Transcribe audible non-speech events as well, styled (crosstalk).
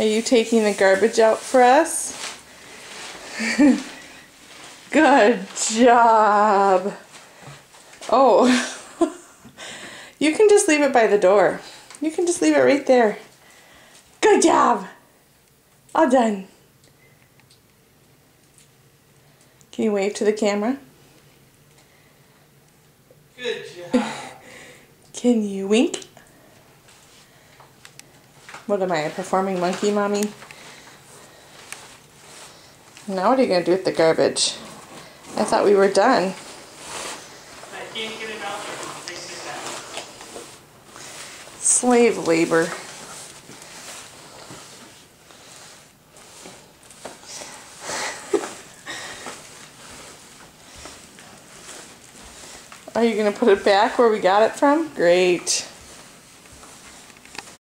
Are you taking the garbage out for us? (laughs) Good job. Oh, (laughs) you can just leave it by the door. You can just leave it right there. Good job. All done. Can you wave to the camera? Good job. (laughs) Can you wink? What am I, a performing monkey, mommy? Now what are you going to do with the garbage? I thought we were done. I can't get it out there. Take it out. Slave labor. (laughs) Are you going to put it back where we got it from? Great.